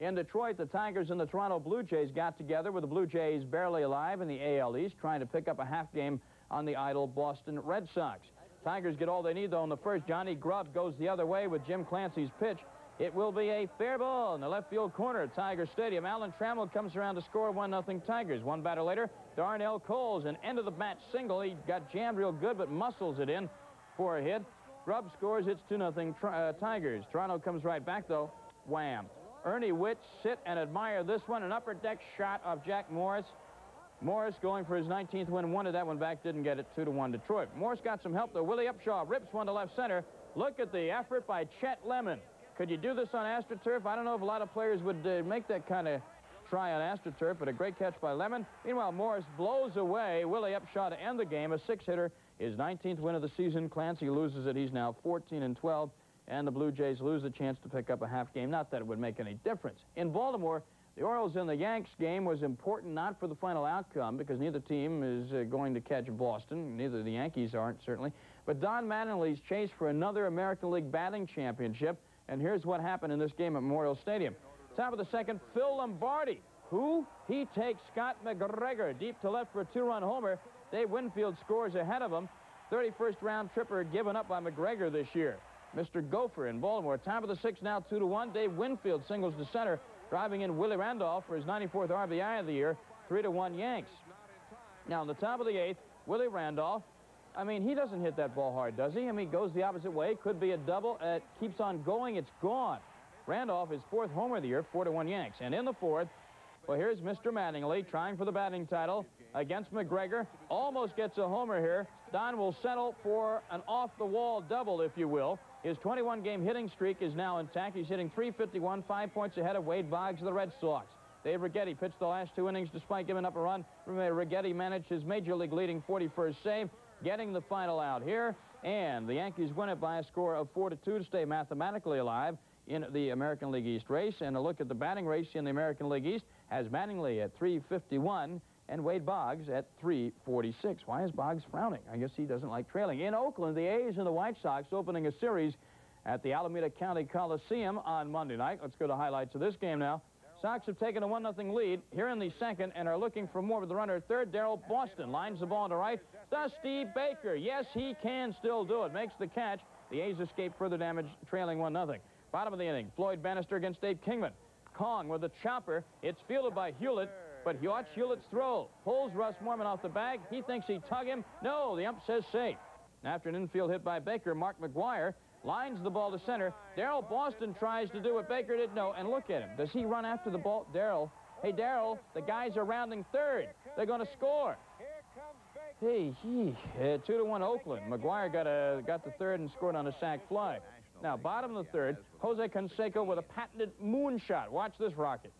In Detroit, the Tigers and the Toronto Blue Jays got together with the Blue Jays barely alive in the AL East, trying to pick up a half game on the idle Boston Red Sox. Tigers get all they need, though, in the first. Johnny Grubb goes the other way with Jim Clancy's pitch. It will be a fair ball in the left field corner at Tiger Stadium. Alan Trammell comes around to score 1-0 Tigers. One batter later, Darnell Coles, an end of the match single. He got jammed real good, but muscles it in for a hit. Grubb scores. It's 2-0 uh, Tigers. Toronto comes right back, though. Wham. Ernie Whitt sit and admire this one. An upper deck shot of Jack Morris. Morris going for his 19th win, wanted that one back, didn't get it, 2 to one Detroit. Morris got some help, though. Willie Upshaw rips one to left center. Look at the effort by Chet Lemon. Could you do this on AstroTurf? I don't know if a lot of players would uh, make that kind of try on AstroTurf, but a great catch by Lemon. Meanwhile, Morris blows away Willie Upshaw to end the game. A six-hitter, his 19th win of the season. Clancy loses it. He's now 14 and 12 and the Blue Jays lose the chance to pick up a half game. Not that it would make any difference. In Baltimore, the Orioles and the Yanks game was important not for the final outcome because neither team is uh, going to catch Boston. Neither the Yankees aren't, certainly. But Don Mattingly's chase for another American League batting championship. And here's what happened in this game at Memorial Stadium. Top of the second, Phil Lombardi. Who? He takes Scott McGregor deep to left for a two-run homer. Dave Winfield scores ahead of him. 31st round tripper given up by McGregor this year. Mr. Gopher in Baltimore. Top of the sixth now, 2 to 1. Dave Winfield singles to center, driving in Willie Randolph for his 94th RBI of the year, 3 to 1 Yanks. Now, in the top of the eighth, Willie Randolph. I mean, he doesn't hit that ball hard, does he? I mean, he goes the opposite way. Could be a double. It keeps on going. It's gone. Randolph is fourth homer of the year, 4 to 1 Yanks. And in the fourth, well, here's Mr. Mattingly trying for the batting title against McGregor. Almost gets a homer here. Don will settle for an off-the-wall double, if you will. His 21-game hitting streak is now intact. He's hitting 351, five points ahead of Wade Boggs of the Red Sox. Dave Righetti pitched the last two innings despite giving up a run. Righetti managed his major league leading 41st save, getting the final out here. And the Yankees win it by a score of 4 to 2 to stay mathematically alive in the American League East race. And a look at the batting race in the American League East has Mattingly at 351 and Wade Boggs at 346. Why is Boggs frowning? I guess he doesn't like trailing. In Oakland, the A's and the White Sox opening a series at the Alameda County Coliseum on Monday night. Let's go to highlights of this game now. Sox have taken a 1-0 lead here in the second and are looking for more with the runner third. Daryl Boston lines the ball to right. Dusty Baker, yes, he can still do it. Makes the catch. The A's escape further damage, trailing 1-0. Bottom of the inning, Floyd Bannister against Dave Kingman. Kong with a chopper. It's fielded by Hulett. But watch Hulett's throw. Pulls Russ Morman off the bag. He thinks he tug him. No, the ump says safe. After an infield hit by Baker, Mark McGwire lines the ball to center. Daryl Boston tries to do what Baker didn't know. And look at him. Does he run after the ball? Daryl, Hey, Daryl, the guys are rounding third. They're going to score. Hey, he, uh, two to one Oakland. McGuire got a got the third and scored on a sac fly. Now, bottom of the third, Jose Canseco with a patented moonshot. Watch this rocket.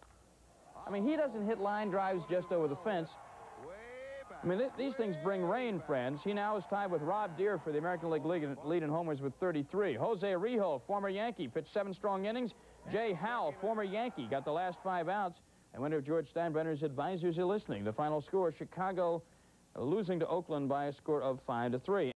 I mean, he doesn't hit line drives just over the fence. I mean, th these things bring rain, friends. He now is tied with Rob Deer for the American League lead in homers with 33. Jose Rijo, former Yankee, pitched seven strong innings. Jay Howell, former Yankee, got the last five outs. And wonder if George Steinbrenner's advisors are listening. The final score, Chicago uh, losing to Oakland by a score of 5 to 3.